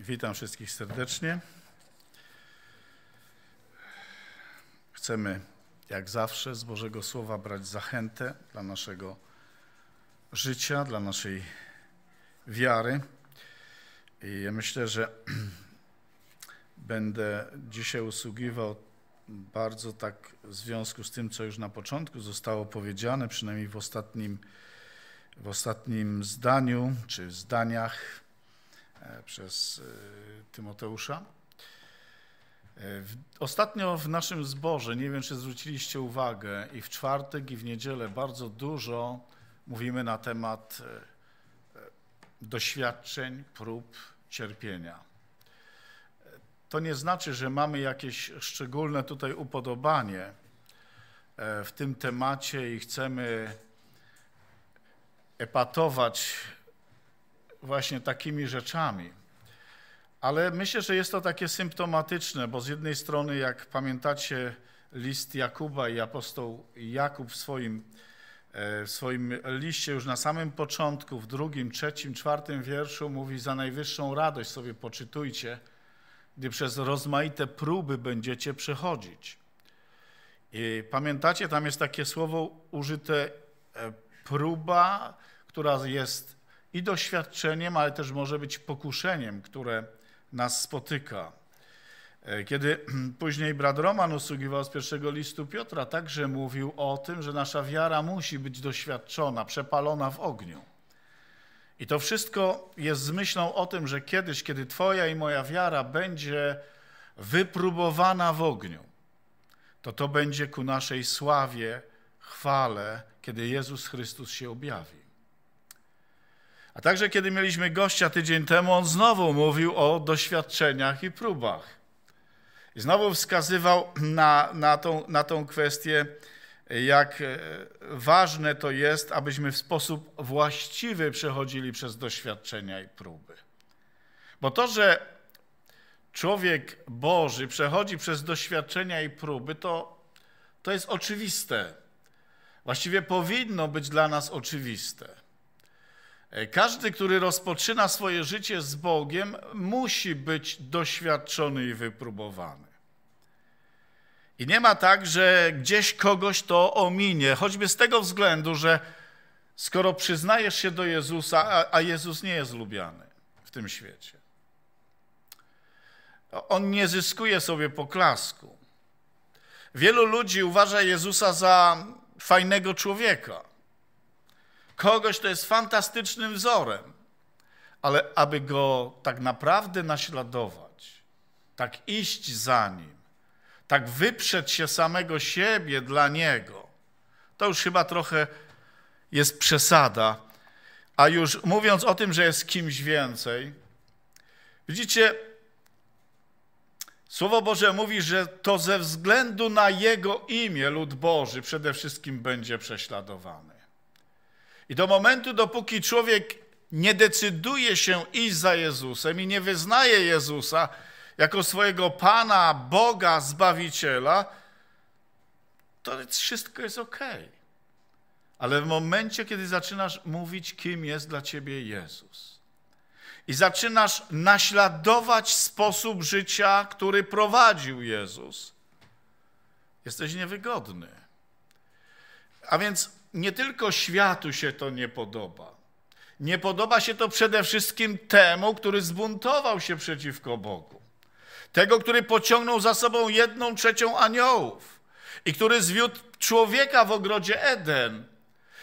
Witam wszystkich serdecznie. Chcemy, jak zawsze, z Bożego Słowa brać zachętę dla naszego życia, dla naszej wiary. I ja myślę, że będę dzisiaj usługiwał bardzo tak w związku z tym, co już na początku zostało powiedziane, przynajmniej w ostatnim, w ostatnim zdaniu czy zdaniach E, przez e, Tymoteusza. E, ostatnio w naszym zborze, nie wiem czy zwróciliście uwagę, i w czwartek, i w niedzielę bardzo dużo mówimy na temat doświadczeń, prób, cierpienia. To nie znaczy, że mamy jakieś szczególne tutaj upodobanie w tym temacie i chcemy epatować właśnie takimi rzeczami. Ale myślę, że jest to takie symptomatyczne, bo z jednej strony, jak pamiętacie list Jakuba i apostoł Jakub w swoim, e, w swoim liście już na samym początku, w drugim, trzecim, czwartym wierszu mówi za najwyższą radość sobie poczytujcie, gdy przez rozmaite próby będziecie przechodzić. I pamiętacie, tam jest takie słowo użyte e, próba, która jest i doświadczeniem, ale też może być pokuszeniem, które nas spotyka. E, kiedy później brat Roman usługiwał z pierwszego listu Piotra, także mówił o tym, że nasza wiara musi być doświadczona, przepalona w ogniu. I to wszystko jest z myślą o tym, że kiedyś, kiedy Twoja i moja wiara będzie wypróbowana w ogniu, to to będzie ku naszej sławie, chwale, kiedy Jezus Chrystus się objawi. A także kiedy mieliśmy gościa tydzień temu, on znowu mówił o doświadczeniach i próbach. I znowu wskazywał na, na, tą, na tą kwestię, jak e, ważne to jest, abyśmy w sposób właściwy przechodzili przez doświadczenia i próby. Bo to, że człowiek Boży przechodzi przez doświadczenia i próby, to, to jest oczywiste. Właściwie powinno być dla nas oczywiste. E, każdy, który rozpoczyna swoje życie z Bogiem, musi być doświadczony i wypróbowany. I nie ma tak, że gdzieś kogoś to ominie, choćby z tego względu, że skoro przyznajesz się do Jezusa, a Jezus nie jest lubiany w tym świecie, on nie zyskuje sobie poklasku. Wielu ludzi uważa Jezusa za fajnego człowieka kogoś, kto jest fantastycznym wzorem, ale aby go tak naprawdę naśladować, tak iść za nim, tak wyprzeć się samego siebie dla niego, to już chyba trochę jest przesada. A już mówiąc o tym, że jest kimś więcej, widzicie, Słowo Boże mówi, że to ze względu na Jego imię lud Boży przede wszystkim będzie prześladowany. I do momentu, dopóki człowiek nie decyduje się iść za Jezusem i nie wyznaje Jezusa jako swojego Pana, Boga, Zbawiciela, to wszystko jest ok. Ale w momencie, kiedy zaczynasz mówić, kim jest dla ciebie Jezus, i zaczynasz naśladować sposób życia, który prowadził Jezus, jesteś niewygodny. A więc nie tylko światu się to nie podoba. Nie podoba się to przede wszystkim temu, który zbuntował się przeciwko Bogu. Tego, który pociągnął za sobą jedną trzecią aniołów i który zwiódł człowieka w ogrodzie Eden.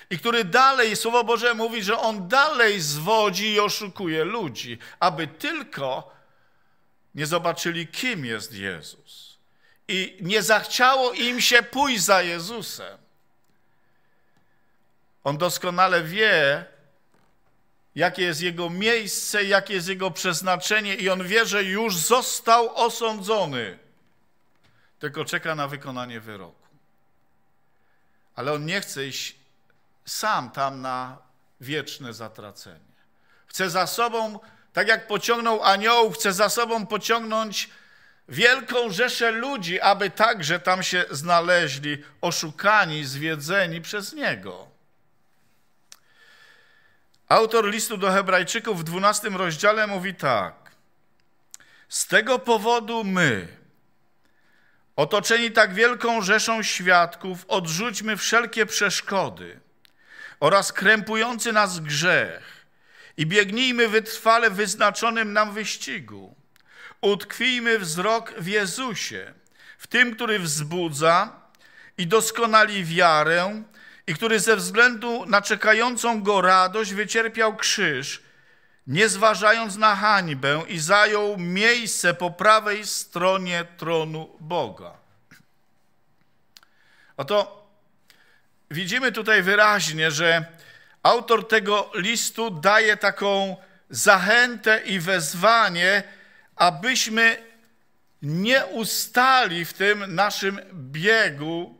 I który dalej, Słowo Boże mówi, że on dalej zwodzi i oszukuje ludzi, aby tylko nie zobaczyli, kim jest Jezus. I nie zachciało im się pójść za Jezusem. On doskonale wie, jakie jest jego miejsce, jakie jest jego przeznaczenie, i on wie, że już został osądzony, tylko czeka na wykonanie wyroku. Ale on nie chce iść sam tam na wieczne zatracenie. Chce za sobą, tak jak pociągnął aniołów, chce za sobą pociągnąć wielką rzeszę ludzi, aby także tam się znaleźli, oszukani, zwiedzeni przez niego. Autor listu do Hebrajczyków w 12 rozdziale mówi tak. Z tego powodu my, otoczeni tak wielką rzeszą świadków, odrzućmy wszelkie przeszkody oraz krępujący nas grzech i biegnijmy wytrwale wyznaczonym nam wyścigu. Utkwijmy wzrok w Jezusie, w tym, który wzbudza i doskonali wiarę, i który ze względu na czekającą go radość wycierpiał krzyż, nie zważając na hańbę i zajął miejsce po prawej stronie tronu Boga. Oto widzimy tutaj wyraźnie, że autor tego listu daje taką zachętę i wezwanie, abyśmy nie ustali w tym naszym biegu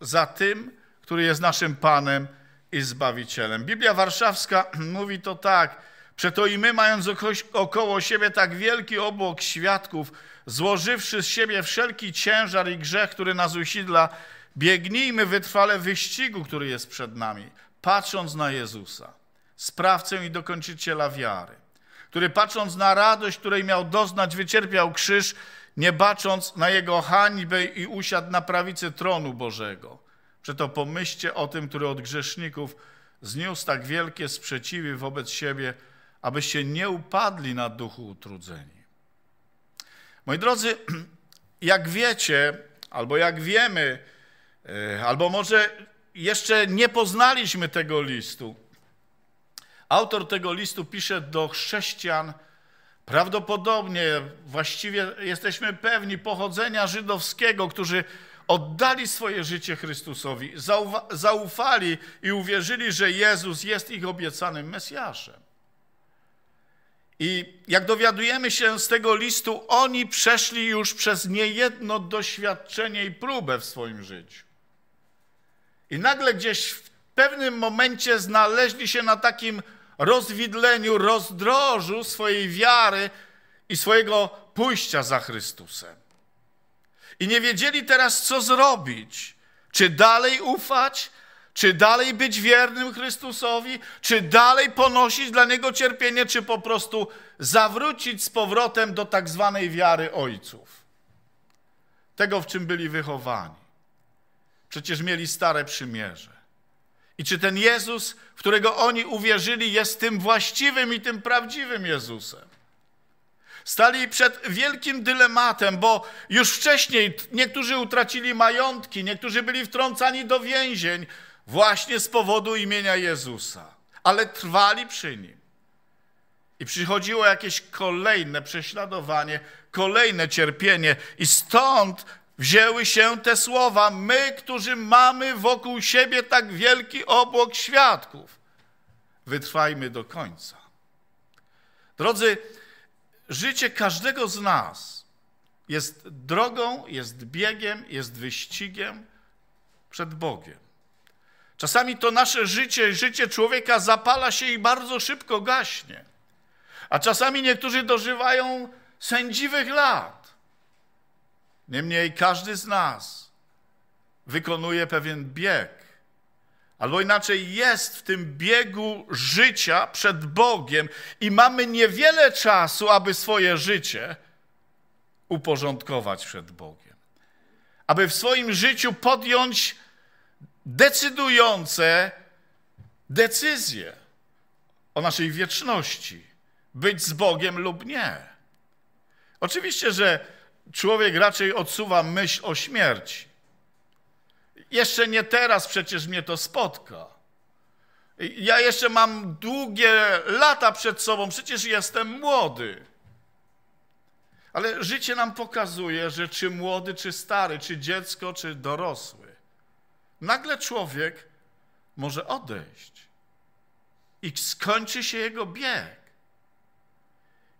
za tym, który jest naszym Panem i Zbawicielem. Biblia Warszawska mówi to tak, przeto i my, mając około siebie tak wielki obłok świadków, złożywszy z siebie wszelki ciężar i grzech, który nas usidla, biegnijmy wytrwale wyścigu, który jest przed nami, patrząc na Jezusa, sprawcę i dokończyciela wiary, który patrząc na radość, której miał doznać, wycierpiał krzyż, nie bacząc na jego hańbę i usiadł na prawicy tronu Bożego. Przeto pomyślcie o tym, który od grzeszników zniósł tak wielkie sprzeciwy wobec siebie, abyście nie upadli na duchu utrudzeni. Moi drodzy, jak wiecie, albo jak wiemy, e, albo może jeszcze nie poznaliśmy tego listu, autor tego listu pisze do chrześcijan, prawdopodobnie, właściwie jesteśmy pewni pochodzenia żydowskiego, którzy oddali swoje życie Chrystusowi, zaufali i uwierzyli, że Jezus jest ich obiecanym Mesjaszem. I jak dowiadujemy się z tego listu, oni przeszli już przez niejedno doświadczenie i próbę w swoim życiu. I nagle gdzieś w pewnym momencie znaleźli się na takim rozwidleniu, rozdrożu swojej wiary i swojego pójścia za Chrystusem i nie wiedzieli teraz, co zrobić. Czy dalej ufać, czy dalej być wiernym Chrystusowi, czy dalej ponosić dla Niego cierpienie, czy po prostu zawrócić z powrotem do tak zwanej wiary ojców. Tego, w czym byli wychowani. Przecież mieli stare przymierze. I czy ten Jezus, w którego oni uwierzyli, jest tym właściwym i tym prawdziwym Jezusem? Stali przed wielkim dylematem, bo już wcześniej niektórzy utracili majątki, niektórzy byli wtrącani do więzień właśnie z powodu imienia Jezusa, ale trwali przy nim. I przychodziło jakieś kolejne prześladowanie, kolejne cierpienie, i stąd wzięły się te słowa: My, którzy mamy wokół siebie tak wielki obłok świadków, wytrwajmy do końca. Drodzy, Życie każdego z nas jest drogą, jest biegiem, jest wyścigiem przed Bogiem. Czasami to nasze życie, życie człowieka zapala się i bardzo szybko gaśnie. A czasami niektórzy dożywają sędziwych lat. Niemniej każdy z nas wykonuje pewien bieg Albo inaczej jest w tym biegu życia przed Bogiem i mamy niewiele czasu, aby swoje życie uporządkować przed Bogiem. Aby w swoim życiu podjąć decydujące decyzje o naszej wieczności, być z Bogiem lub nie. Oczywiście, że człowiek raczej odsuwa myśl o śmierci. Jeszcze nie teraz przecież mnie to spotka. Ja jeszcze mam długie lata przed sobą, przecież jestem młody. Ale życie nam pokazuje, że czy młody, czy stary, czy dziecko, czy dorosły, nagle człowiek może odejść i skończy się jego bieg.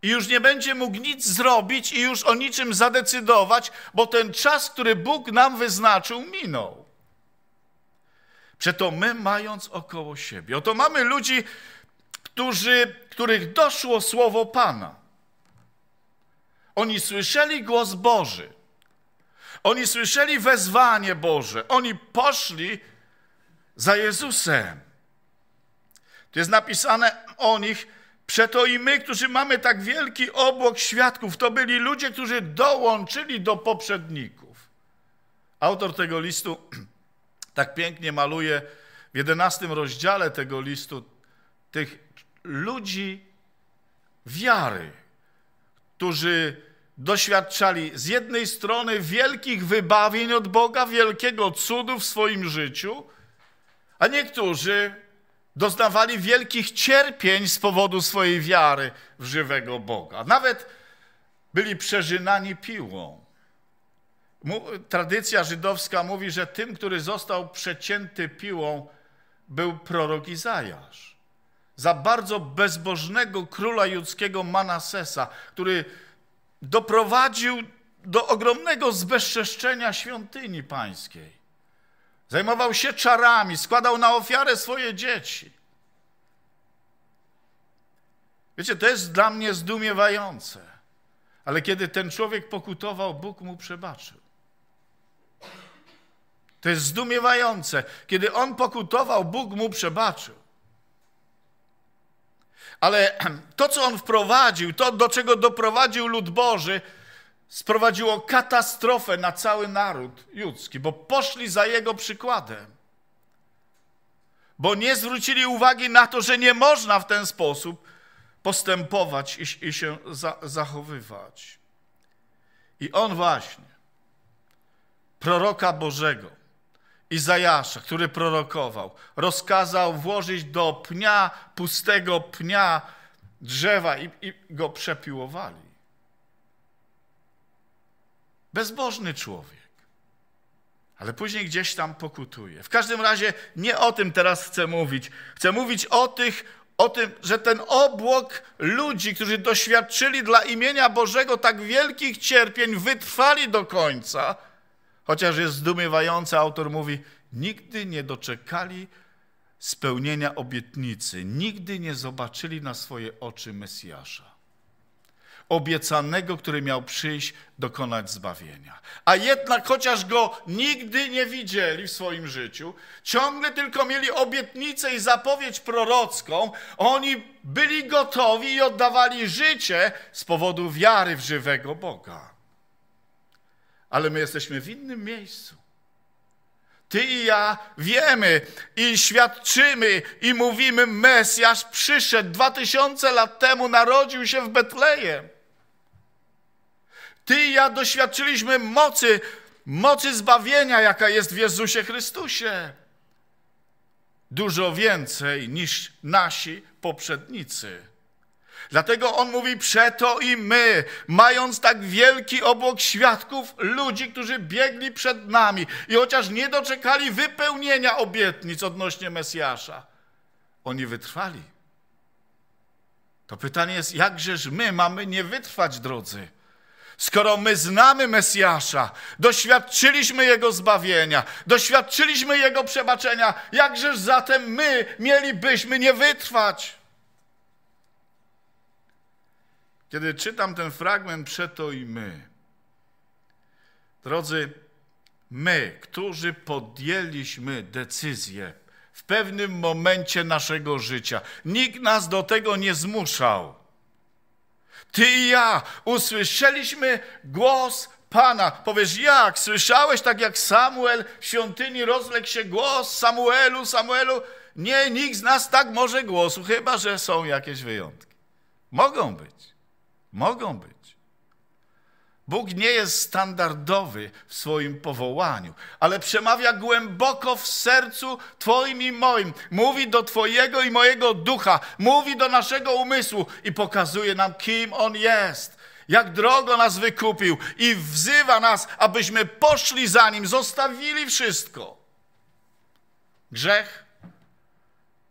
I już nie będzie mógł nic zrobić i już o niczym zadecydować, bo ten czas, który Bóg nam wyznaczył, minął. Przeto my, mając około siebie, oto mamy ludzi, którzy, których doszło słowo Pana. Oni słyszeli głos Boży. Oni słyszeli wezwanie Boże. Oni poszli za Jezusem. Tu jest napisane o nich, Przeto i my, którzy mamy tak wielki obłok świadków, to byli ludzie, którzy dołączyli do poprzedników. Autor tego listu tak pięknie maluje w jedenastym rozdziale tego listu tych ludzi wiary, którzy doświadczali z jednej strony wielkich wybawień od Boga, wielkiego cudu w swoim życiu, a niektórzy doznawali wielkich cierpień z powodu swojej wiary w żywego Boga. Nawet byli przeżynani piłą. Tradycja żydowska mówi, że tym, który został przecięty piłą, był prorok Izajasz. Za bardzo bezbożnego króla judzkiego Manasesa, który doprowadził do ogromnego zbezczeszczenia świątyni pańskiej. Zajmował się czarami, składał na ofiarę swoje dzieci. Wiecie, to jest dla mnie zdumiewające. Ale kiedy ten człowiek pokutował, Bóg mu przebaczył. To jest zdumiewające. Kiedy on pokutował, Bóg mu przebaczył. Ale to, co on wprowadził, to, do czego doprowadził lud Boży, sprowadziło katastrofę na cały naród judzki, bo poszli za jego przykładem. Bo nie zwrócili uwagi na to, że nie można w ten sposób postępować i, i się za, zachowywać. I on właśnie, proroka Bożego, Izajasza, który prorokował, rozkazał włożyć do pnia, pustego pnia drzewa i, i go przepiłowali. Bezbożny człowiek. Ale później gdzieś tam pokutuje. W każdym razie nie o tym teraz chcę mówić. Chcę mówić o tych, o tym, że ten obłok ludzi, którzy doświadczyli dla imienia Bożego tak wielkich cierpień, wytrwali do końca. Chociaż jest zdumiewający, autor mówi, nigdy nie doczekali spełnienia obietnicy, nigdy nie zobaczyli na swoje oczy Mesjasza obiecanego, który miał przyjść, dokonać zbawienia. A jednak, chociaż go nigdy nie widzieli w swoim życiu, ciągle tylko mieli obietnicę i zapowiedź prorocką, oni byli gotowi i oddawali życie z powodu wiary w żywego Boga. Ale my jesteśmy w innym miejscu. Ty i ja wiemy i świadczymy i mówimy, Mesjasz przyszedł dwa tysiące lat temu, narodził się w Betlejem. Ty i ja doświadczyliśmy mocy, mocy zbawienia, jaka jest w Jezusie Chrystusie. Dużo więcej niż nasi poprzednicy. Dlatego on mówi, przeto i my, mając tak wielki obok świadków, ludzi, którzy biegli przed nami i chociaż nie doczekali wypełnienia obietnic odnośnie Mesjasza, oni wytrwali. To pytanie jest, jakżeż my mamy nie wytrwać, drodzy? Skoro my znamy Mesjasza, doświadczyliśmy Jego zbawienia, doświadczyliśmy Jego przebaczenia, jakżeż zatem my mielibyśmy nie wytrwać? Kiedy czytam ten fragment, przeto i my. Drodzy, my, którzy podjęliśmy decyzję w pewnym momencie naszego życia, nikt nas do tego nie zmuszał. Ty i ja usłyszeliśmy głos Pana. Powiesz, jak? Słyszałeś tak jak Samuel w świątyni rozległ się głos Samuelu, Samuelu? Nie, nikt z nas tak może głosu, chyba że są jakieś wyjątki. Mogą być. Mogą być. Bóg nie jest standardowy w swoim powołaniu, ale przemawia głęboko w sercu Twoim i moim. Mówi do Twojego i mojego ducha, mówi do naszego umysłu i pokazuje nam, kim On jest. Jak drogo nas wykupił i wzywa nas, abyśmy poszli za Nim, zostawili wszystko. Grzech,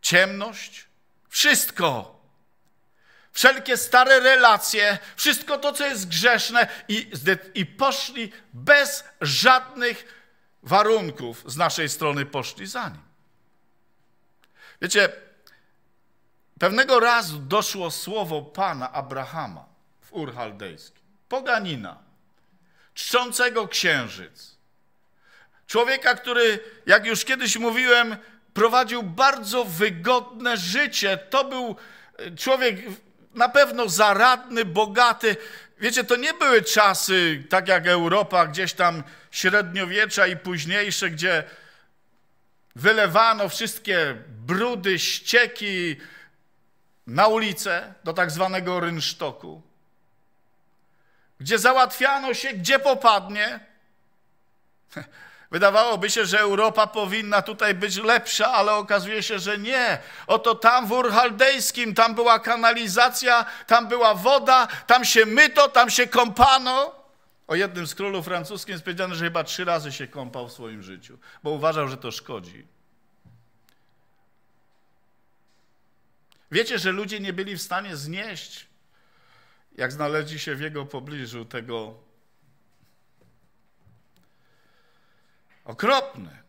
ciemność, wszystko wszelkie stare relacje, wszystko to, co jest grzeszne i, i poszli bez żadnych warunków z naszej strony, poszli za nim. Wiecie, pewnego razu doszło słowo Pana Abrahama w Ur Chaldejskim, poganina, czczącego księżyc. Człowieka, który, jak już kiedyś mówiłem, prowadził bardzo wygodne życie. To był człowiek na pewno zaradny, bogaty. Wiecie, to nie były czasy tak jak Europa, gdzieś tam średniowiecza i późniejsze, gdzie wylewano wszystkie brudy, ścieki na ulicę do tak zwanego rynsztoku, gdzie załatwiano się, gdzie popadnie. Wydawałoby się, że Europa powinna tutaj być lepsza, ale okazuje się, że nie. Oto tam w Urchaldejskim, tam była kanalizacja, tam była woda, tam się myto, tam się kąpano. O jednym z królów francuskich jest powiedziane, że chyba trzy razy się kąpał w swoim życiu, bo uważał, że to szkodzi. Wiecie, że ludzie nie byli w stanie znieść, jak znaleźli się w jego pobliżu tego okropne.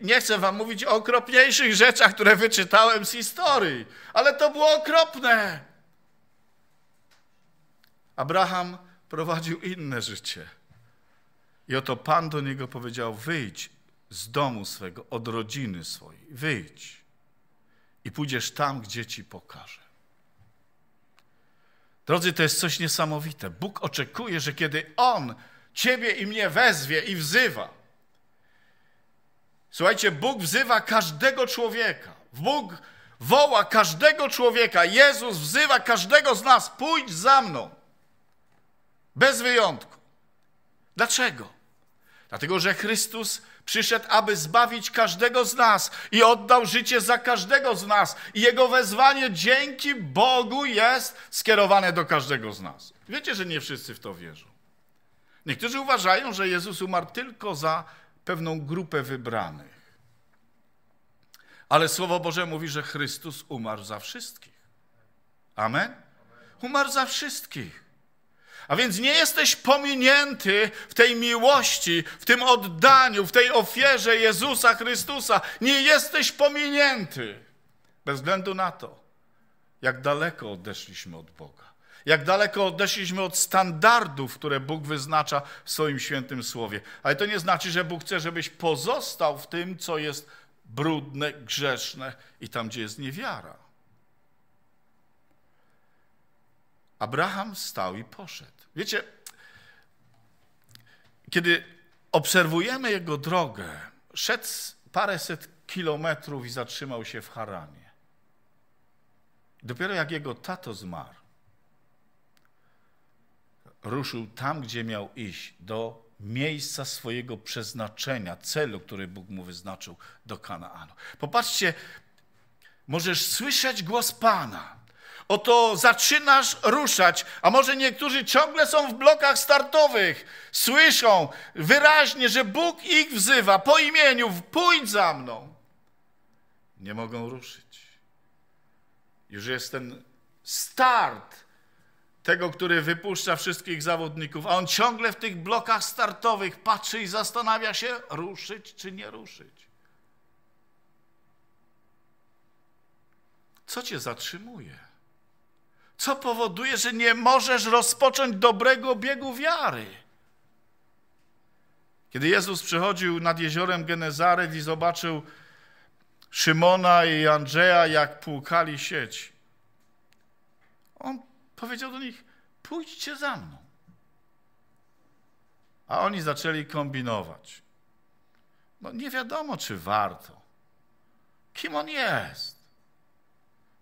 Nie chcę wam mówić o okropniejszych rzeczach, które wyczytałem z historii, ale to było okropne. Abraham prowadził inne życie. I oto Pan do niego powiedział: Wyjdź z domu swego, od rodziny swojej, wyjdź i pójdziesz tam, gdzie ci pokażę. Drodzy, to jest coś niesamowite. Bóg oczekuje, że kiedy On ciebie i mnie wezwie i wzywa, słuchajcie, Bóg wzywa każdego człowieka. Bóg woła każdego człowieka. Jezus wzywa każdego z nas: pójdź za mną. Bez wyjątku. Dlaczego? Dlatego, że Chrystus przyszedł, aby zbawić każdego z nas i oddał życie za każdego z nas. I Jego wezwanie dzięki Bogu jest skierowane do każdego z nas. Wiecie, że nie wszyscy w to wierzą. Niektórzy uważają, że Jezus umarł tylko za pewną grupę wybranych. Ale Słowo Boże mówi, że Chrystus umarł za wszystkich. Amen? Umarł za wszystkich. A więc nie jesteś pominięty w tej miłości, w tym oddaniu, w tej ofierze Jezusa Chrystusa. Nie jesteś pominięty. Bez względu na to, jak daleko odeszliśmy od Boga. Jak daleko odeszliśmy od standardów, które Bóg wyznacza w swoim świętym słowie. Ale to nie znaczy, że Bóg chce, żebyś pozostał w tym, co jest brudne, grzeszne i tam, gdzie jest niewiara. Abraham stał i poszedł. Wiecie, kiedy obserwujemy jego drogę, szedł paręset kilometrów i zatrzymał się w Haranie. Dopiero jak jego tato zmarł, ruszył tam, gdzie miał iść, do miejsca swojego przeznaczenia, celu, który Bóg mu wyznaczył, do Kanaanu. Popatrzcie, możesz słyszeć głos Pana, Oto zaczynasz ruszać, a może niektórzy ciągle są w blokach startowych, słyszą wyraźnie, że Bóg ich wzywa po imieniu, pójdź za mną. Nie mogą ruszyć. Już jest ten start tego, który wypuszcza wszystkich zawodników, a on ciągle w tych blokach startowych patrzy i zastanawia się, ruszyć czy nie ruszyć. Co cię zatrzymuje? co powoduje, że nie możesz rozpocząć dobrego biegu wiary. Kiedy Jezus przechodził nad jeziorem Genezaret i zobaczył Szymona i Andrzeja, jak płukali sieć, on powiedział do nich: Pójdźcie za mną. A oni zaczęli kombinować. No nie wiadomo, czy warto. Kim on jest?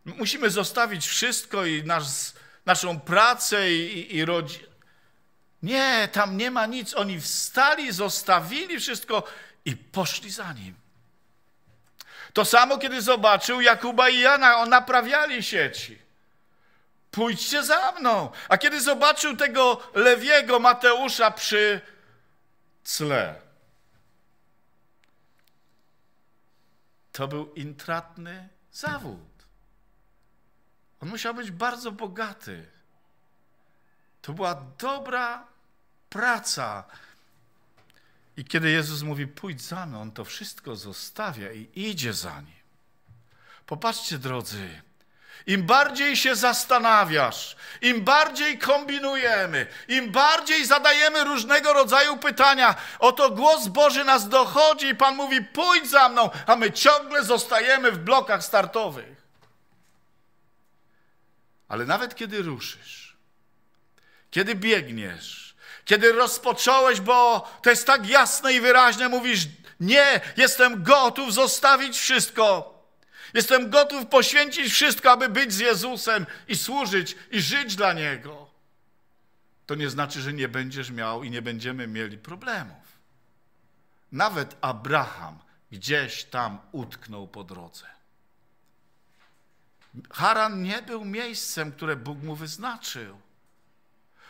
Musimy zostawić wszystko i nasz, naszą pracę i, i rodzinę. Nie, tam nie ma nic. Oni wstali, zostawili wszystko i poszli za nim. To samo, kiedy zobaczył Jakuba i Jana, on naprawiali sieci. Pójdźcie za mną. A kiedy zobaczył tego Lewiego Mateusza przy cle, to był intratny zawód. On musiał być bardzo bogaty. To była dobra praca. I kiedy Jezus mówi, pójdź za mną, on to wszystko zostawia i idzie za nim. Popatrzcie, drodzy, im bardziej się zastanawiasz, im bardziej kombinujemy, im bardziej zadajemy różnego rodzaju pytania, oto głos Boży nas dochodzi i Pan mówi, pójdź za mną, a my ciągle zostajemy w blokach startowych. Ale nawet kiedy ruszysz, kiedy biegniesz, kiedy rozpocząłeś, bo to jest tak jasne i wyraźne, mówisz: Nie, jestem gotów zostawić wszystko. Jestem gotów poświęcić wszystko, aby być z Jezusem i służyć i żyć dla Niego. To nie znaczy, że nie będziesz miał i nie będziemy mieli problemów. Nawet Abraham gdzieś tam utknął po drodze. Haran nie był miejscem, które Bóg mu wyznaczył.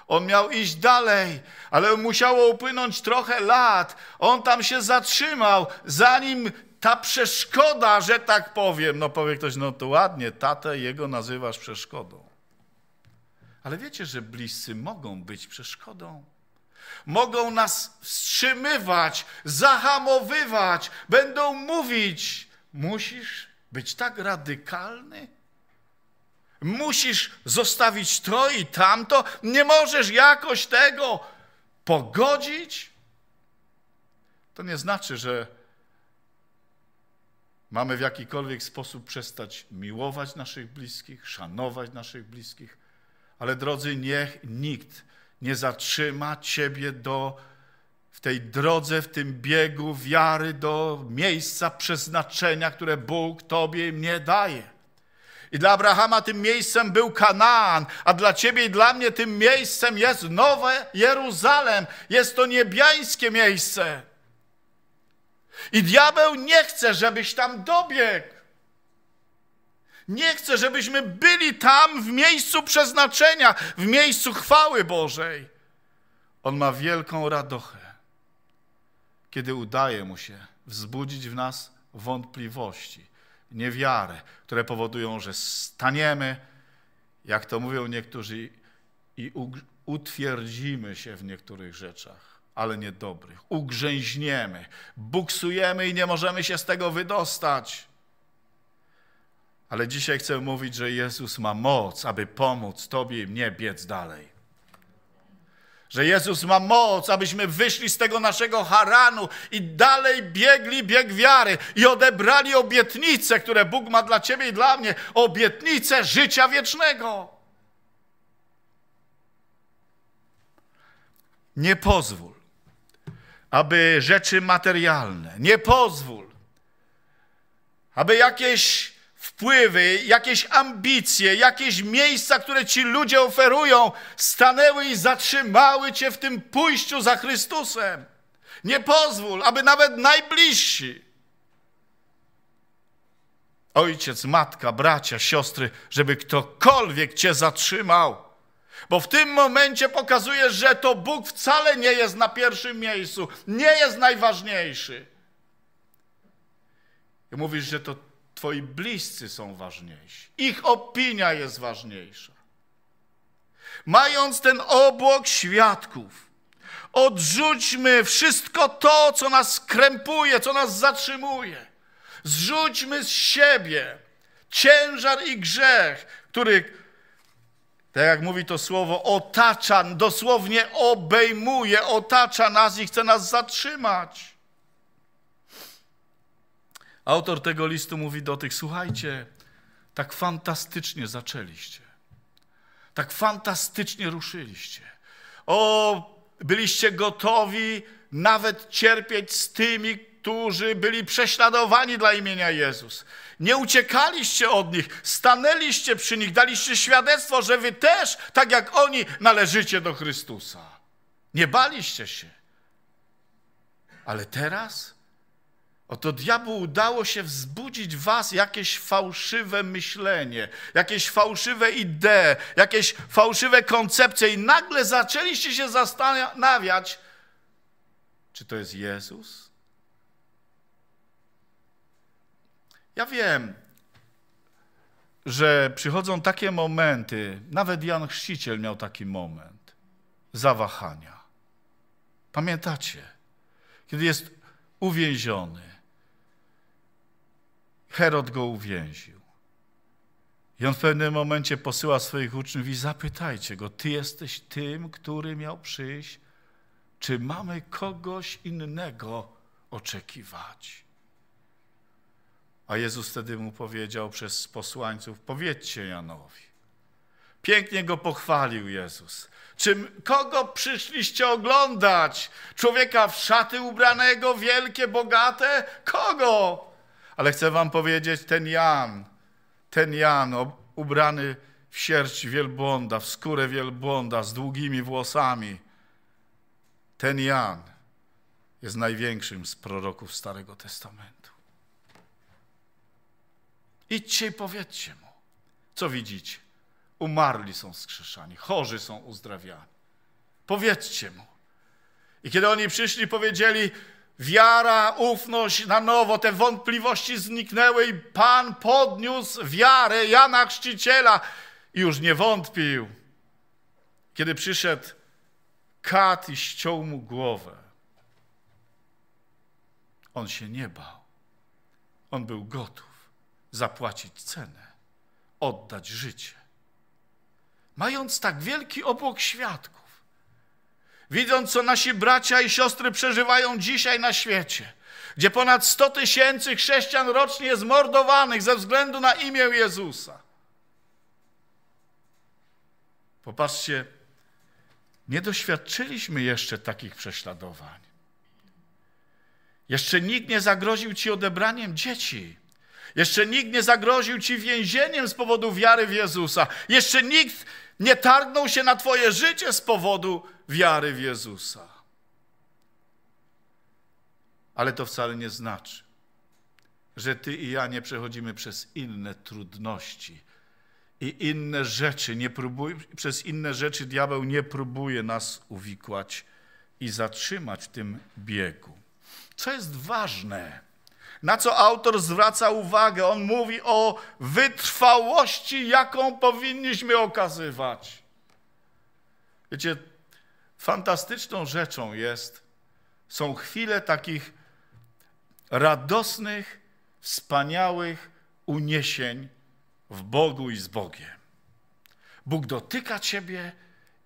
On miał iść dalej, ale musiało upłynąć trochę lat. On tam się zatrzymał, zanim ta przeszkoda, że tak powiem, no powie ktoś, no to ładnie, tatę jego nazywasz przeszkodą. Ale wiecie, że bliscy mogą być przeszkodą. Mogą nas wstrzymywać, zahamowywać, będą mówić, musisz być tak radykalny? Musisz zostawić to i tamto? Nie możesz jakoś tego pogodzić? To nie znaczy, że mamy w jakikolwiek sposób przestać miłować naszych bliskich, szanować naszych bliskich. Ale drodzy, niech nikt nie zatrzyma Ciebie do, w tej drodze, w tym biegu wiary do miejsca przeznaczenia, które Bóg Tobie i mnie daje. I dla Abrahama tym miejscem był Kanaan, a dla ciebie i dla mnie tym miejscem jest Nowe Jeruzalem. Jest to niebiańskie miejsce. I diabeł nie chce, żebyś tam dobiegł. Nie chce, żebyśmy byli tam w miejscu przeznaczenia, w miejscu chwały Bożej. On ma wielką radochę, kiedy udaje mu się wzbudzić w nas wątpliwości niewiarę, które powodują, że staniemy, jak to mówią niektórzy, i utwierdzimy się w niektórych rzeczach, ale niedobrych. Ugrzęźniemy, buksujemy i nie możemy się z tego wydostać. Ale dzisiaj chcę mówić, że Jezus ma moc, aby pomóc Tobie i mnie biec dalej że Jezus ma moc, abyśmy wyszli z tego naszego haranu i dalej biegli bieg wiary i odebrali obietnice, które Bóg ma dla Ciebie i dla mnie, obietnice życia wiecznego. Nie pozwól, aby rzeczy materialne, nie pozwól, aby jakieś wpływy, jakieś ambicje, jakieś miejsca, które ci ludzie oferują, stanęły i zatrzymały cię w tym pójściu za Chrystusem. Nie pozwól, aby nawet najbliżsi, ojciec, matka, bracia, siostry, żeby ktokolwiek cię zatrzymał. Bo w tym momencie pokazujesz, że to Bóg wcale nie jest na pierwszym miejscu, nie jest najważniejszy. I mówisz, że to Twoi bliscy są ważniejsi. Ich opinia jest ważniejsza. Mając ten obłok świadków, odrzućmy wszystko to, co nas krępuje, co nas zatrzymuje. Zrzućmy z siebie ciężar i grzech, który, tak jak mówi to słowo, otacza, dosłownie obejmuje, otacza nas i chce nas zatrzymać. Autor tego listu mówi do tych: Słuchajcie, tak fantastycznie zaczęliście. Tak fantastycznie ruszyliście. O, byliście gotowi nawet cierpieć z tymi, którzy byli prześladowani dla imienia Jezus. Nie uciekaliście od nich, stanęliście przy nich, daliście świadectwo, że wy też, tak jak oni, należycie do Chrystusa. Nie baliście się. Ale teraz Oto diabłu udało się wzbudzić w was jakieś fałszywe myślenie, jakieś fałszywe idee, jakieś fałszywe koncepcje i nagle zaczęliście się zastanawiać, czy to jest Jezus? Ja wiem, że przychodzą takie momenty, nawet Jan Chrzciciel miał taki moment zawahania. Pamiętacie? Kiedy jest uwięziony, Herod go uwięził. I on w pewnym momencie posyła swoich uczniów i zapytajcie go, ty jesteś tym, który miał przyjść, czy mamy kogoś innego oczekiwać? A Jezus wtedy mu powiedział przez posłańców, powiedzcie Janowi, Pięknie go pochwalił Jezus. Czym kogo przyszliście oglądać? Człowieka w szaty ubranego, wielkie, bogate? Kogo? Ale chcę wam powiedzieć, ten Jan, ten Jan ubrany w sierść wielbłąda, w skórę wielbłąda, z długimi włosami, ten Jan jest największym z proroków Starego Testamentu. Idźcie i powiedzcie mu, co widzicie. Umarli są skrzeszani, chorzy są uzdrawiani. Powiedzcie mu. I kiedy oni przyszli, powiedzieli, wiara, ufność na nowo, te wątpliwości zniknęły i Pan podniósł wiarę Jana Chrzciciela i już nie wątpił. Kiedy przyszedł kat i ściął mu głowę, on się nie bał. On był gotów zapłacić cenę, oddać życie. Mając tak wielki obłok świadków, widząc, co nasi bracia i siostry przeżywają dzisiaj na świecie, gdzie ponad 100 tysięcy chrześcijan rocznie jest mordowanych ze względu na imię Jezusa. Popatrzcie, nie doświadczyliśmy jeszcze takich prześladowań. Jeszcze nikt nie zagroził ci odebraniem dzieci. Jeszcze nikt nie zagroził ci więzieniem z powodu wiary w Jezusa. Jeszcze nikt nie targnął się na twoje życie z powodu wiary w Jezusa. Ale to wcale nie znaczy, że ty i ja nie przechodzimy przez inne trudności i inne rzeczy. Nie próbuj, przez inne rzeczy diabeł nie próbuje nas uwikłać i zatrzymać w tym biegu. Co jest ważne, na co autor zwraca uwagę? On mówi o wytrwałości, jaką powinniśmy okazywać. Wiecie, fantastyczną rzeczą jest, są chwile takich radosnych, wspaniałych uniesień w Bogu i z Bogiem. Bóg dotyka ciebie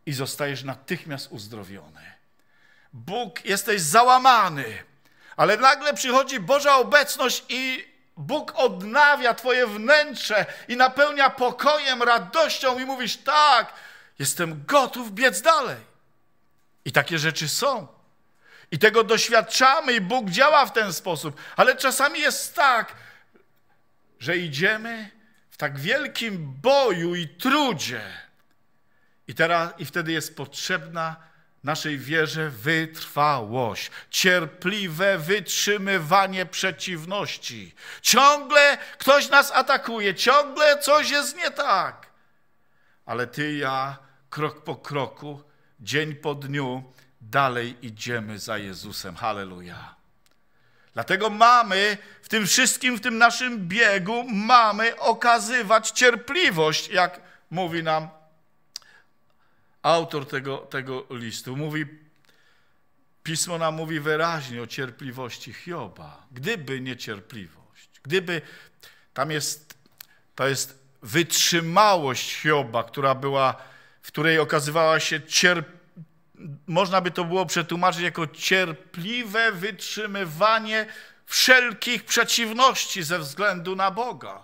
i zostajesz natychmiast uzdrowiony. Bóg, jesteś załamany, ale nagle przychodzi Boża obecność i Bóg odnawia Twoje wnętrze i napełnia pokojem, radością, i mówisz: Tak, jestem gotów biec dalej. I takie rzeczy są. I tego doświadczamy, i Bóg działa w ten sposób. Ale czasami jest tak, że idziemy w tak wielkim boju i trudzie. I, teraz, i wtedy jest potrzebna naszej wierze wytrwałość, cierpliwe wytrzymywanie przeciwności. Ciągle ktoś nas atakuje, ciągle coś jest nie tak. Ale ty i ja, krok po kroku, dzień po dniu, dalej idziemy za Jezusem. Halleluja. Dlatego mamy w tym wszystkim, w tym naszym biegu, mamy okazywać cierpliwość, jak mówi nam autor tego, tego listu. Mówi, pismo nam mówi wyraźnie o cierpliwości Hioba. Gdyby nie cierpliwość, gdyby tam jest, to jest wytrzymałość Hioba, która była, w której okazywała się cierp, można by to było przetłumaczyć jako cierpliwe wytrzymywanie wszelkich przeciwności ze względu na Boga.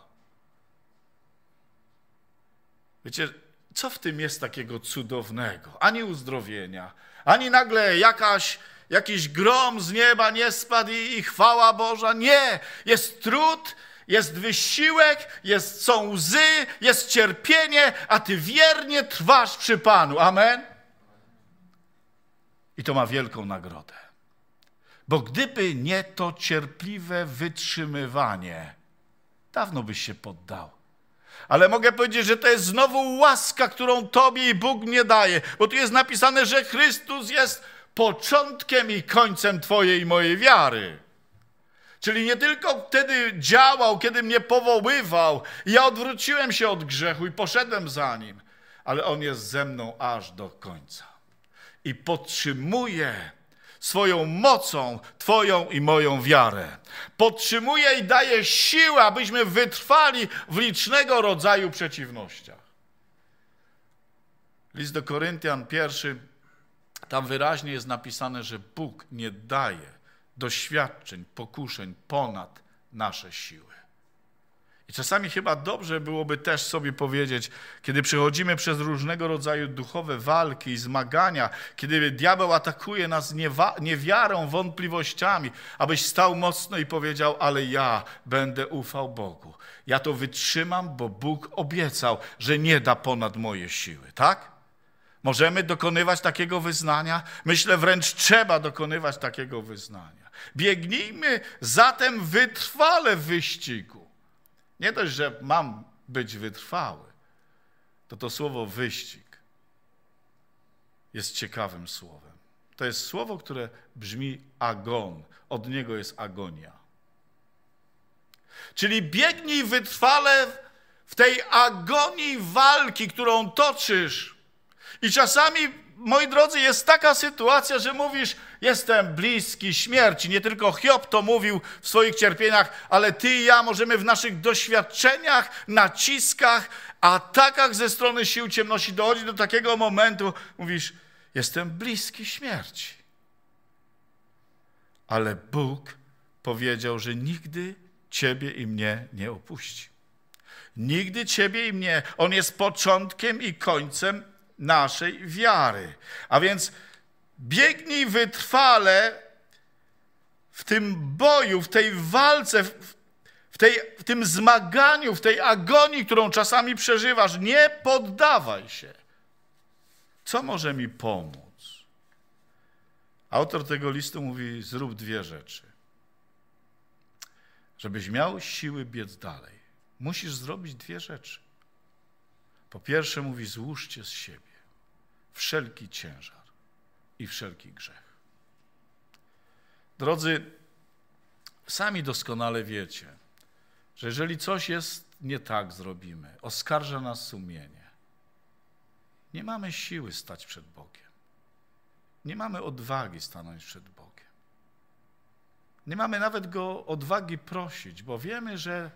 Wiecie, co w tym jest takiego cudownego? Ani uzdrowienia, ani nagle jakaś, jakiś grom z nieba nie spadł i, i chwała Boża. Nie, jest trud, jest wysiłek, jest, są łzy, jest cierpienie, a ty wiernie trwasz przy Panu. Amen? I to ma wielką nagrodę. Bo gdyby nie to cierpliwe wytrzymywanie, dawno byś się poddał. Ale mogę powiedzieć, że to jest znowu łaska, którą Tobie i Bóg nie daje, bo tu jest napisane, że Chrystus jest początkiem i końcem Twojej i mojej wiary. Czyli nie tylko wtedy działał, kiedy mnie powoływał, ja odwróciłem się od grzechu i poszedłem za nim, ale On jest ze mną aż do końca. I podtrzymuje swoją mocą Twoją i moją wiarę. Podtrzymuje i daje siłę, abyśmy wytrwali w licznego rodzaju przeciwnościach. List do Koryntian pierwszy, tam wyraźnie jest napisane, że Bóg nie daje doświadczeń, pokuszeń ponad nasze siły. I czasami chyba dobrze byłoby też sobie powiedzieć, kiedy przechodzimy przez różnego rodzaju duchowe walki i zmagania, kiedy diabeł atakuje nas niewiarą, wątpliwościami, abyś stał mocno i powiedział: Ale ja będę ufał Bogu. Ja to wytrzymam, bo Bóg obiecał, że nie da ponad moje siły, tak? Możemy dokonywać takiego wyznania? Myślę, wręcz trzeba dokonywać takiego wyznania. Biegnijmy zatem wytrwale w wyścigu. Nie dość, że mam być wytrwały, to to słowo wyścig jest ciekawym słowem. To jest słowo, które brzmi agon. Od niego jest agonia. Czyli biegnij wytrwale w tej agonii walki, którą toczysz i czasami, moi drodzy, jest taka sytuacja, że mówisz, jestem bliski śmierci. Nie tylko Hiob to mówił w swoich cierpieniach, ale ty i ja możemy w naszych doświadczeniach, naciskach, atakach ze strony sił ciemności dochodzić do takiego momentu, mówisz, jestem bliski śmierci. Ale Bóg powiedział, że nigdy ciebie i mnie nie opuści. Nigdy ciebie i mnie. On jest początkiem i końcem naszej wiary. A więc biegnij wytrwale w tym boju, w tej walce, w, tej, w tym zmaganiu, w tej agonii, którą czasami przeżywasz. Nie poddawaj się. Co może mi pomóc? Autor tego listu mówi: zrób dwie rzeczy. Żebyś miał siły biec dalej, musisz zrobić dwie rzeczy. Po pierwsze, mówi: złóżcie z siebie wszelki ciężar i wszelki grzech. Drodzy, sami doskonale wiecie, że jeżeli coś jest nie tak zrobimy, oskarża nas sumienie, nie mamy siły stać przed Bogiem. Nie mamy odwagi stanąć przed Bogiem. Nie mamy nawet go odwagi prosić, bo wiemy, że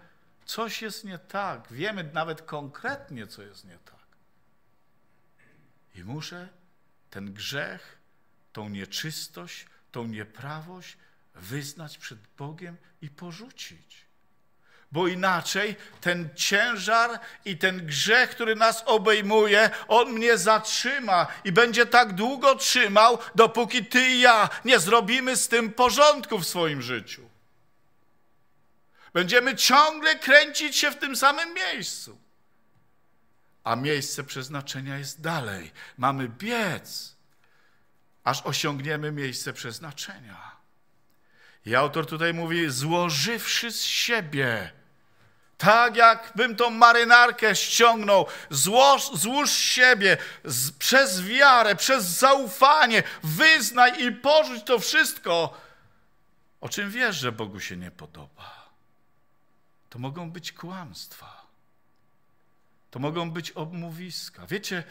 coś jest nie tak. Wiemy nawet konkretnie, co jest nie tak. I muszę ten grzech, tą nieczystość, tą nieprawość wyznać przed Bogiem i porzucić. Bo inaczej ten ciężar i ten grzech, który nas obejmuje, on mnie zatrzyma i będzie tak długo trzymał, dopóki ty i ja nie zrobimy z tym porządku w swoim życiu. Będziemy ciągle kręcić się w tym samym miejscu a miejsce przeznaczenia jest dalej. Mamy biec, aż osiągniemy miejsce przeznaczenia. I autor tutaj mówi, złożywszy z siebie, tak jakbym tą marynarkę ściągnął, złóż, złóż siebie z, przez wiarę, przez zaufanie, wyznaj i porzuć to wszystko, o czym wiesz, że Bogu się nie podoba. To mogą być kłamstwa. To mogą być obmówiska. Wiecie,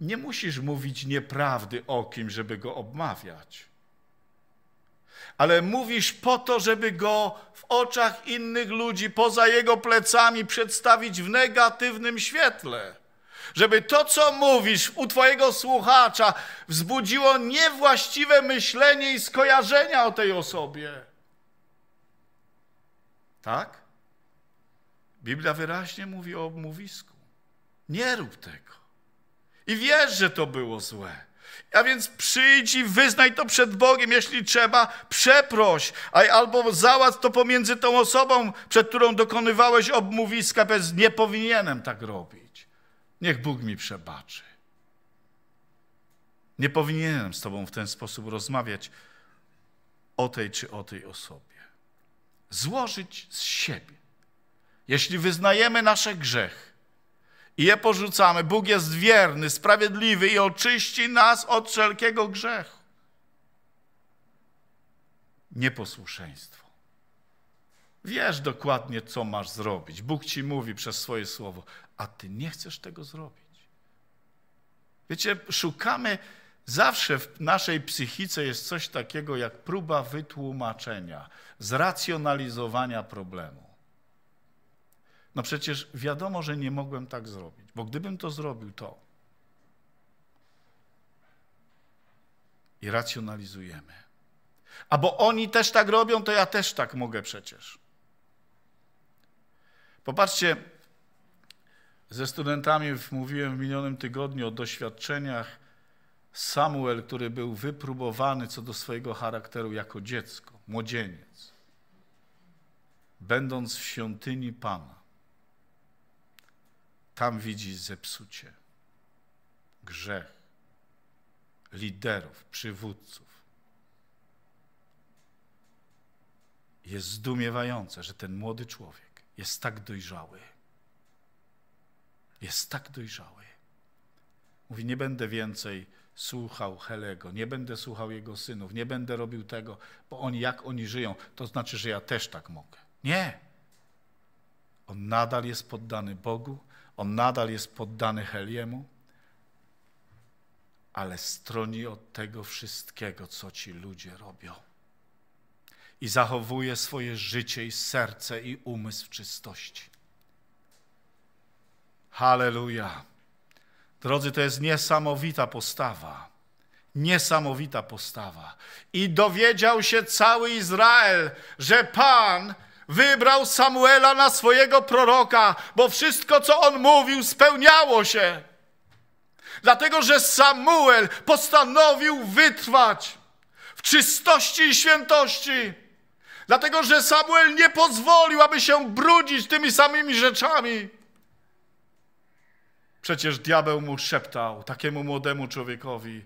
nie musisz mówić nieprawdy o kim, żeby go obmawiać. Ale mówisz po to, żeby go w oczach innych ludzi, poza jego plecami, przedstawić w negatywnym świetle. Żeby to, co mówisz u Twojego słuchacza, wzbudziło niewłaściwe myślenie i skojarzenia o tej osobie. Tak? Biblia wyraźnie mówi o obmówisku. Nie rób tego. I wiesz, że to było złe. A więc przyjdź i wyznaj to przed Bogiem, jeśli trzeba, przeproś, albo załatw to pomiędzy tą osobą, przed którą dokonywałeś obmówiska, bez nie powinienem tak robić. Niech Bóg mi przebaczy. Nie powinienem z Tobą w ten sposób rozmawiać o tej czy o tej osobie. Złożyć z siebie. Jeśli wyznajemy nasze grzechy, i je porzucamy. Bóg jest wierny, sprawiedliwy i oczyści nas od wszelkiego grzechu. Nieposłuszeństwo. Wiesz dokładnie, co masz zrobić. Bóg ci mówi przez swoje słowo, a ty nie chcesz tego zrobić. Wiecie, szukamy, zawsze w naszej psychice jest coś takiego jak próba wytłumaczenia, zracjonalizowania problemu. No przecież wiadomo, że nie mogłem tak zrobić, bo gdybym to zrobił, to. I racjonalizujemy. A bo oni też tak robią, to ja też tak mogę przecież. Popatrzcie, ze studentami mówiłem w minionym tygodniu o doświadczeniach Samuel, który był wypróbowany co do swojego charakteru jako dziecko, młodzieniec, będąc w świątyni Pana. Tam widzi zepsucie, grzech, liderów, przywódców. Jest zdumiewające, że ten młody człowiek jest tak dojrzały. Jest tak dojrzały. Mówi: Nie będę więcej słuchał Helego, nie będę słuchał jego synów, nie będę robił tego, bo oni jak oni żyją, to znaczy, że ja też tak mogę. Nie. On nadal jest poddany Bogu, on nadal jest poddany Heliemu, ale stroni od tego wszystkiego, co ci ludzie robią. I zachowuje swoje życie i serce i umysł w czystości. Halleluja. Drodzy, to jest niesamowita postawa. Niesamowita postawa. I dowiedział się cały Izrael, że Pan wybrał Samuela na swojego proroka, bo wszystko, co on mówił, spełniało się. Dlatego, że Samuel postanowił wytrwać w czystości i świętości. Dlatego, że Samuel nie pozwolił, aby się brudzić tymi samymi rzeczami. Przecież diabeł mu szeptał, takiemu młodemu człowiekowi,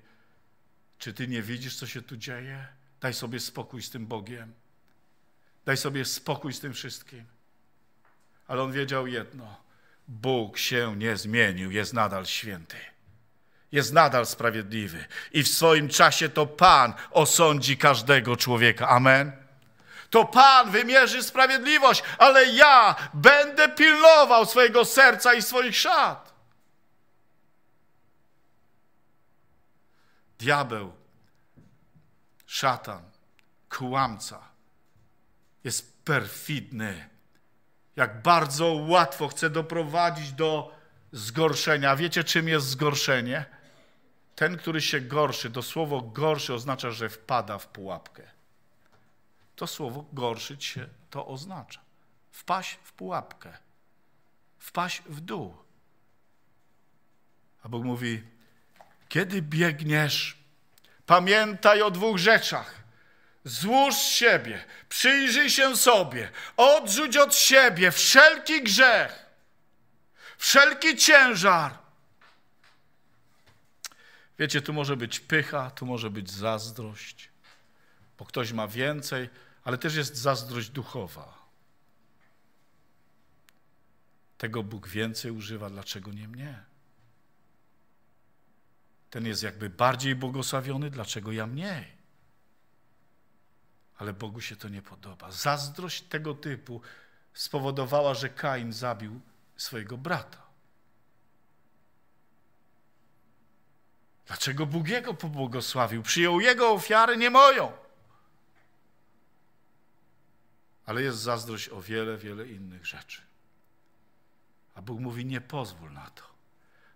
czy ty nie widzisz, co się tu dzieje? Daj sobie spokój z tym Bogiem. Daj sobie spokój z tym wszystkim. Ale on wiedział jedno: Bóg się nie zmienił, jest nadal święty. Jest nadal sprawiedliwy. I w swoim czasie to Pan osądzi każdego człowieka. Amen. To Pan wymierzy sprawiedliwość, ale ja będę pilnował swojego serca i swoich szat. Diabeł, szatan, kłamca jest perfidny. Jak bardzo łatwo chce doprowadzić do zgorszenia. Wiecie, czym jest zgorszenie? Ten, który się gorszy, to słowo gorszy oznacza, że wpada w pułapkę. To słowo gorszyć się to oznacza. Wpaść w pułapkę. Wpaść w dół. A Bóg mówi, kiedy biegniesz, pamiętaj o dwóch rzeczach. Złóż siebie, przyjrzyj się sobie, odrzuć od siebie wszelki grzech, wszelki ciężar. Wiecie, tu może być pycha, tu może być zazdrość, bo ktoś ma więcej, ale też jest zazdrość duchowa. Tego Bóg więcej używa, dlaczego nie mnie? ten jest jakby bardziej błogosławiony, dlaczego ja mniej? Ale Bogu się to nie podoba. Zazdrość tego typu spowodowała, że Kain zabił swojego brata. Dlaczego Bóg jego pobłogosławił? Przyjął jego ofiarę, nie moją. Ale jest zazdrość o wiele, wiele innych rzeczy. A Bóg mówi: Nie pozwól na to,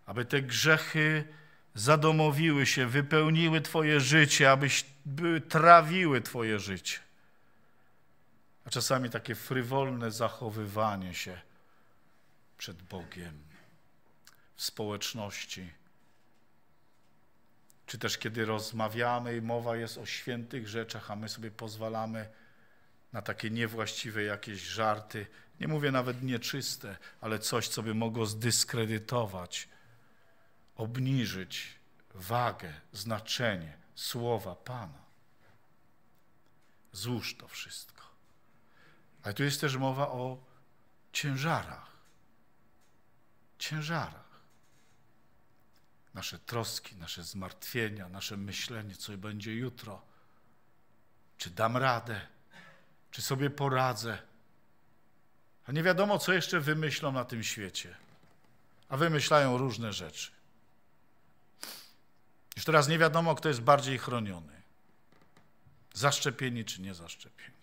aby te grzechy zadomowiły się, wypełniły Twoje życie, abyś by trawiły Twoje życie. A czasami takie frywolne zachowywanie się przed Bogiem, w społeczności, czy też kiedy rozmawiamy i mowa jest o świętych rzeczach, a my sobie pozwalamy na takie niewłaściwe jakieś żarty, nie mówię nawet nieczyste, ale coś, co by mogło zdyskredytować obniżyć wagę, znaczenie słowa Pana. Złóż to wszystko. Ale tu jest też mowa o ciężarach. Ciężarach. Nasze troski, nasze zmartwienia, nasze myślenie, co będzie jutro. Czy dam radę? Czy sobie poradzę? A nie wiadomo, co jeszcze wymyślą na tym świecie. A wymyślają różne rzeczy. Już teraz nie wiadomo, kto jest bardziej chroniony. Zaszczepieni czy nie zaszczepieni.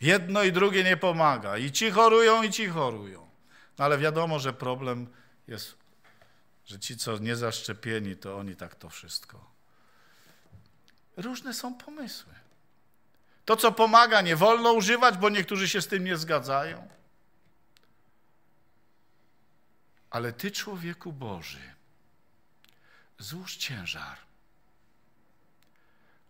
Jedno i drugie nie pomaga. I ci chorują, i ci chorują. No ale wiadomo, że problem jest, że ci, co nie zaszczepieni, to oni tak to wszystko. Różne są pomysły. To, co pomaga, nie wolno używać, bo niektórzy się z tym nie zgadzają. Ale ty, człowieku Boży, złóż ciężar.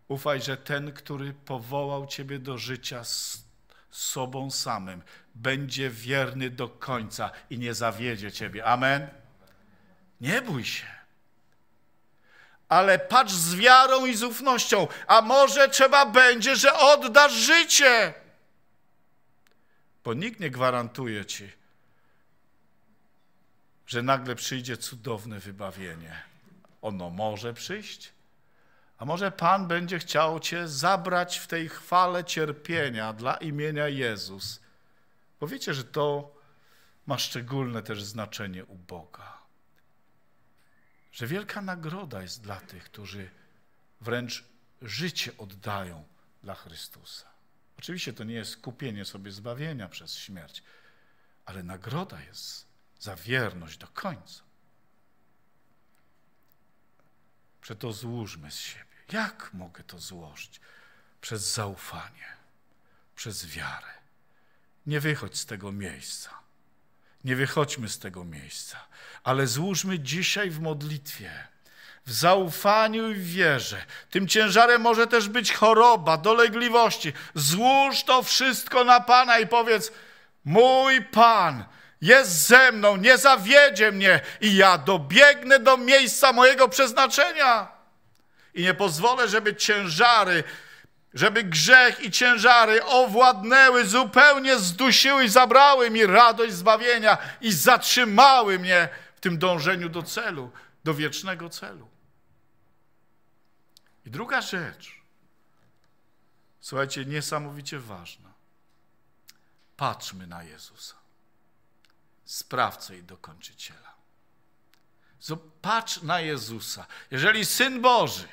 Ufaj, że ten, który powołał ciebie do życia z sobą samym, będzie wierny do końca i nie zawiedzie ciebie. Amen. Nie bój się. Ale patrz z wiarą i z ufnością, a może trzeba będzie, że oddasz życie. Bo nikt nie gwarantuje ci, że nagle przyjdzie cudowne wybawienie. Ono może przyjść, a może Pan będzie chciał Cię zabrać w tej chwale cierpienia dla imienia Jezus. Bo wiecie, że to ma szczególne też znaczenie u Boga. Że wielka nagroda jest dla tych, którzy wręcz życie oddają dla Chrystusa. Oczywiście to nie jest kupienie sobie zbawienia przez śmierć, ale nagroda jest za wierność do końca. Przeto złóżmy z siebie. Jak mogę to złożyć? Przez zaufanie, przez wiarę. Nie wychodź z tego miejsca. Nie wychodźmy z tego miejsca, ale złóżmy dzisiaj w modlitwie, w zaufaniu i wierze. Tym ciężarem może też być choroba, dolegliwości. Złóż to wszystko na Pana i powiedz: Mój Pan jest ze mną, nie zawiedzie mnie i ja dobiegnę do miejsca mojego przeznaczenia. I nie pozwolę, żeby ciężary, żeby grzech i ciężary owładnęły, zupełnie zdusiły i zabrały mi radość zbawienia i zatrzymały mnie w tym dążeniu do celu, do wiecznego celu. I druga rzecz, słuchajcie, niesamowicie ważna. Patrzmy na Jezusa, sprawcę i dokończyciela. Patrz na Jezusa. Jeżeli Syn Boży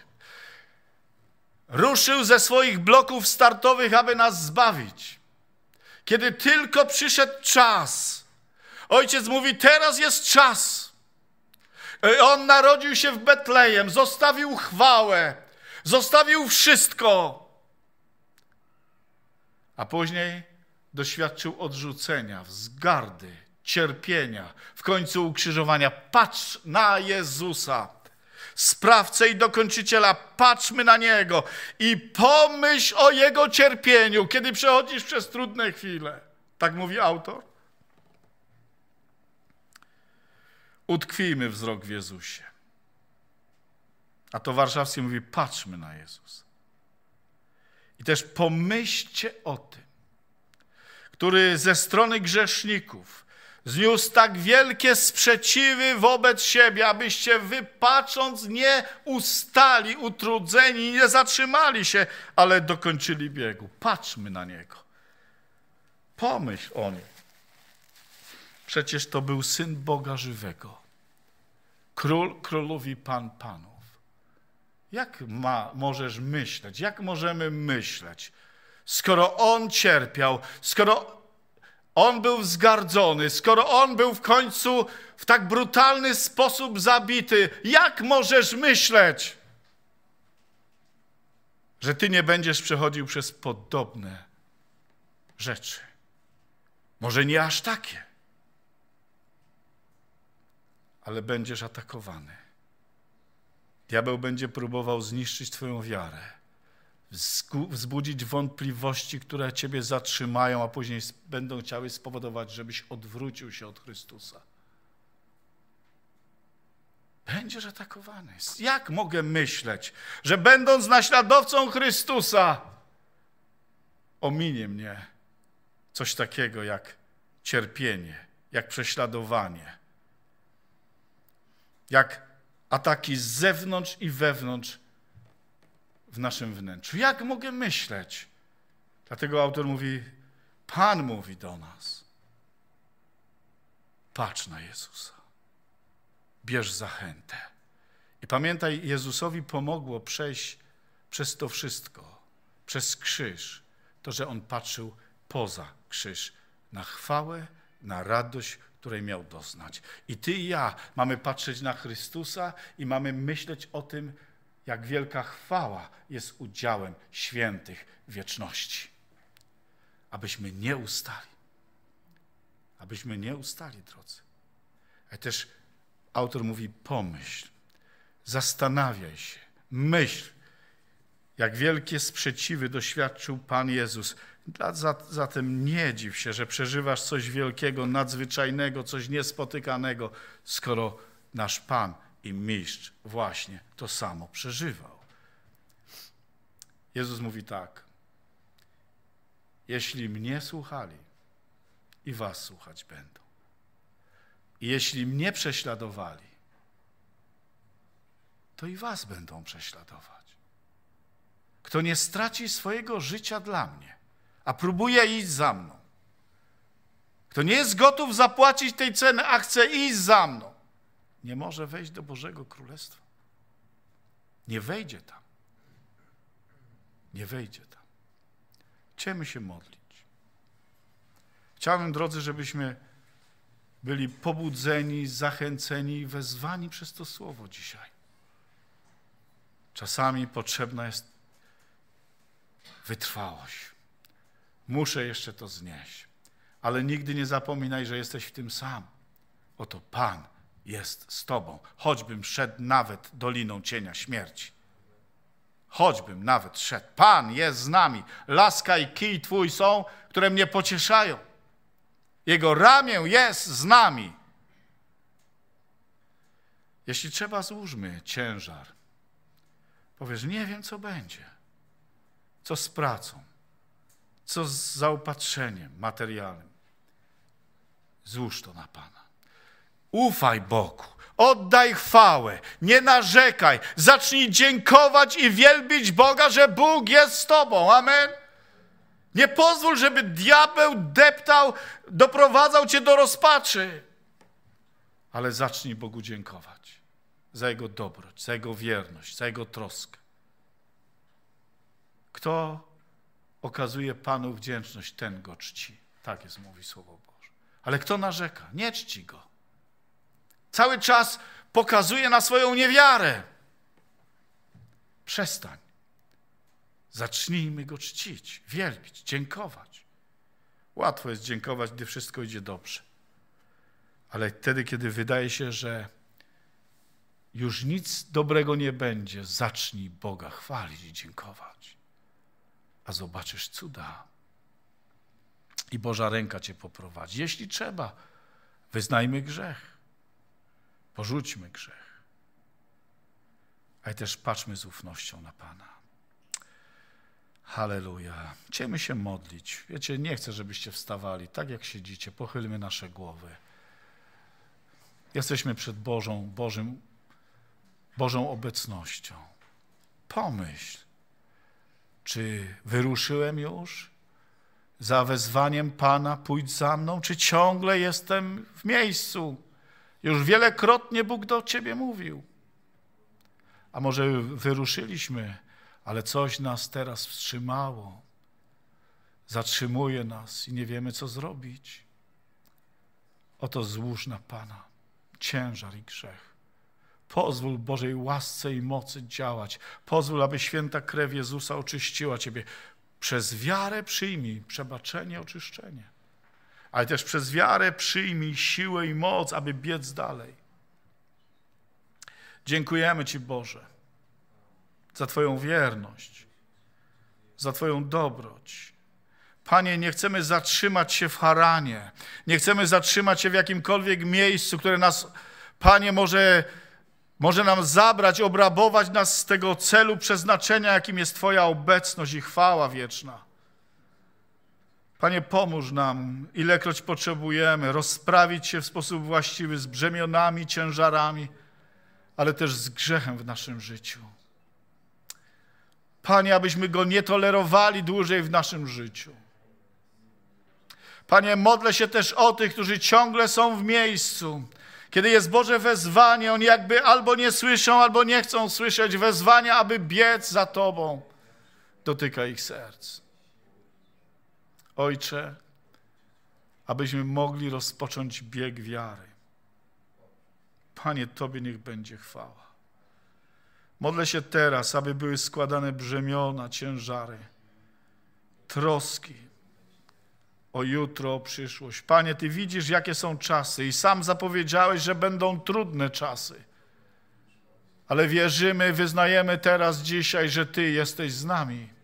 ruszył ze swoich bloków startowych, aby nas zbawić. Kiedy tylko przyszedł czas, ojciec mówi: Teraz jest czas. On narodził się w Betlejem, zostawił chwałę, zostawił wszystko. A później doświadczył odrzucenia, wzgardy, cierpienia, w końcu ukrzyżowania. Patrz na Jezusa sprawcę i dokończyciela, patrzmy na Niego i pomyśl o Jego cierpieniu, kiedy przechodzisz przez trudne chwile. Tak mówi autor. Utkwijmy wzrok w Jezusie. A to warszawski mówi, patrzmy na Jezusa. I też pomyślcie o tym, który ze strony grzeszników zniósł tak wielkie sprzeciwy wobec siebie, abyście wy patrząc nie ustali, utrudzeni, nie zatrzymali się, ale dokończyli biegu. Patrzmy na Niego. Pomyśl o nim. Przecież to był Syn Boga żywego. Król królowi, Pan panów. Jak ma, możesz myśleć? Jak możemy myśleć? Skoro On cierpiał, skoro on był wzgardzony, skoro on był w końcu w tak brutalny sposób zabity, jak możesz myśleć, że ty nie będziesz przechodził przez podobne rzeczy? Może nie aż takie, ale będziesz atakowany. Diabeł będzie próbował zniszczyć Twoją wiarę wzbudzić wątpliwości, które ciebie zatrzymają, a później będą chciały spowodować, żebyś odwrócił się od Chrystusa. Będziesz atakowany. Jak mogę myśleć, że będąc naśladowcą Chrystusa, ominie mnie coś takiego jak cierpienie, jak prześladowanie, jak ataki z zewnątrz i wewnątrz w naszym wnętrzu. Jak mogę myśleć? Dlatego autor mówi: Pan mówi do nas. Patrz na Jezusa. Bierz zachętę. I pamiętaj, Jezusowi pomogło przejść przez to wszystko, przez krzyż, to, że on patrzył poza krzyż, na chwałę, na radość, której miał doznać. I ty i ja mamy patrzeć na Chrystusa i mamy myśleć o tym, jak wielka chwała jest udziałem świętych wieczności. Abyśmy nie ustali. Abyśmy nie ustali, drodzy. Ale też autor mówi: pomyśl, zastanawiaj się, myśl, jak wielkie sprzeciwy doświadczył Pan Jezus. Zatem nie dziw się, że przeżywasz coś wielkiego, nadzwyczajnego, coś niespotykanego, skoro nasz Pan i Mistrz właśnie to samo przeżywał. Jezus mówi tak: Jeśli mnie słuchali, i was słuchać będą. I jeśli mnie prześladowali, to i was będą prześladować. Kto nie straci swojego życia dla mnie, a próbuje iść za mną, kto nie jest gotów zapłacić tej ceny, a chce iść za mną, nie może wejść do Bożego Królestwa. Nie wejdzie tam. Nie wejdzie tam. Chcemy się modlić. Chciałbym, drodzy, żebyśmy byli pobudzeni, zachęceni i wezwani przez to słowo dzisiaj. Czasami potrzebna jest wytrwałość. Muszę jeszcze to znieść. Ale nigdy nie zapominaj, że jesteś w tym sam. Oto Pan jest z Tobą. Choćbym szedł nawet doliną cienia śmierci. Choćbym nawet szedł. Pan jest z nami. Laska i kij Twój są, które mnie pocieszają. Jego ramię jest z nami. Jeśli trzeba, złóżmy ciężar. Powiesz, nie wiem, co będzie. Co z pracą? Co z zaopatrzeniem materialnym? Złóż to na Pana. Ufaj Bogu. Oddaj chwałę, nie narzekaj, zacznij dziękować i wielbić Boga, że Bóg jest z Tobą. Amen. Nie pozwól, żeby diabeł deptał, doprowadzał cię do rozpaczy. Ale zacznij Bogu dziękować za Jego dobroć, za Jego wierność, za Jego troskę. Kto okazuje Panu wdzięczność, ten go czci. Tak jest, mówi Słowo Boże. Ale kto narzeka, nie czci go. Cały czas pokazuje na swoją niewiarę. Przestań. Zacznijmy go czcić, wielbić, dziękować. Łatwo jest dziękować, gdy wszystko idzie dobrze. Ale wtedy, kiedy wydaje się, że już nic dobrego nie będzie, zacznij Boga chwalić i dziękować. A zobaczysz cuda. I Boża ręka cię poprowadzi. Jeśli trzeba, wyznajmy grzech. Porzućmy grzech. Ale też patrzmy z ufnością na Pana. Halleluja. Chcemy się modlić. Wiecie, nie chcę, żebyście wstawali. Tak jak siedzicie, pochylmy nasze głowy. Jesteśmy przed Bożą, Bożym, Bożą obecnością. Pomyśl, czy wyruszyłem już za wezwaniem Pana, pójdź za mną, czy ciągle jestem w miejscu? Już wielokrotnie Bóg do ciebie mówił. A może wyruszyliśmy ale coś nas teraz wstrzymało, zatrzymuje nas i nie wiemy, co zrobić. Oto złóż na Pana ciężar i grzech. Pozwól Bożej łasce i mocy działać. Pozwól, aby święta krew Jezusa oczyściła Ciebie. Przez wiarę przyjmij przebaczenie, oczyszczenie. Ale też przez wiarę przyjmij siłę i moc, aby biec dalej. Dziękujemy Ci, Boże za Twoją wierność, za Twoją dobroć. Panie, nie chcemy zatrzymać się w Haranie, nie chcemy zatrzymać się w jakimkolwiek miejscu, które nas, Panie, może, może nam zabrać, obrabować nas z tego celu, przeznaczenia, jakim jest Twoja obecność i chwała wieczna. Panie, pomóż nam, ilekroć potrzebujemy, rozprawić się w sposób właściwy z brzemionami, ciężarami, ale też z grzechem w naszym życiu. Panie, abyśmy go nie tolerowali dłużej w naszym życiu. Panie, modlę się też o tych, którzy ciągle są w miejscu. Kiedy jest Boże wezwanie, oni jakby albo nie słyszą, albo nie chcą słyszeć wezwania, aby biec za Tobą. Dotyka ich serc. Ojcze, abyśmy mogli rozpocząć bieg wiary. Panie, Tobie niech będzie chwała. Modlę się teraz, aby były składane brzemiona, ciężary, troski o jutro, o przyszłość. Panie, Ty widzisz, jakie są czasy i sam zapowiedziałeś, że będą trudne czasy. Ale wierzymy, wyznajemy teraz, dzisiaj, że Ty jesteś z nami,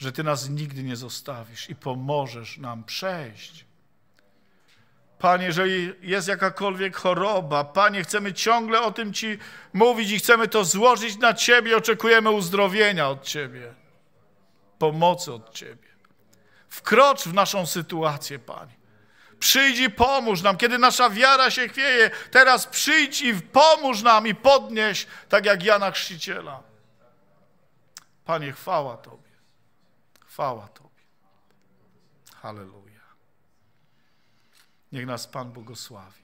że Ty nas nigdy nie zostawisz i pomożesz nam przejść. Panie, jeżeli jest jakakolwiek choroba, Panie, chcemy ciągle o tym Ci mówić i chcemy to złożyć na Ciebie, oczekujemy uzdrowienia od Ciebie, pomocy od Ciebie. Wkrocz w naszą sytuację, Panie. Przyjdź i pomóż nam, kiedy nasza wiara się chwieje. Teraz przyjdź i pomóż nam i podnieś, tak jak Jana Chrzciciela. Panie, chwała Tobie. Chwała Tobie. Halleluja. Niech nas Pan błogosławi.